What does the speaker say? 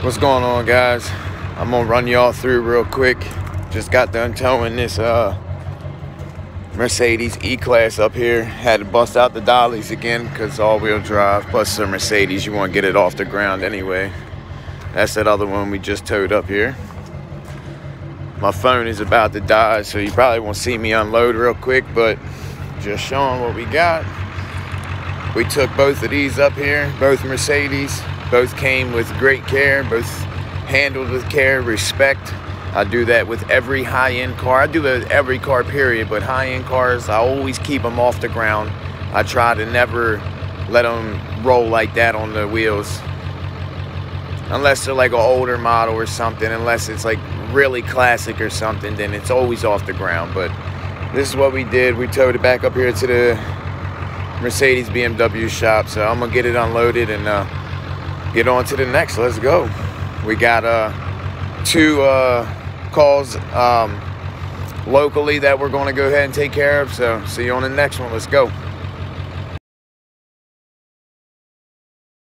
What's going on guys? I'm gonna run y'all through real quick. Just got done towing this uh, Mercedes E-Class up here. Had to bust out the dollies again because all-wheel drive. Plus the Mercedes, you want to get it off the ground anyway. That's that other one we just towed up here. My phone is about to die, so you probably won't see me unload real quick, but just showing what we got. We took both of these up here, both Mercedes. Both came with great care, both handled with care, respect. I do that with every high-end car. I do that with every car, period, but high-end cars, I always keep them off the ground. I try to never let them roll like that on the wheels. Unless they're like an older model or something, unless it's like really classic or something, then it's always off the ground. But this is what we did. We towed it back up here to the Mercedes BMW shop. So I'm gonna get it unloaded and uh, get on to the next. Let's go. We got uh, two uh, calls um, locally that we're going to go ahead and take care of. So see you on the next one. Let's go.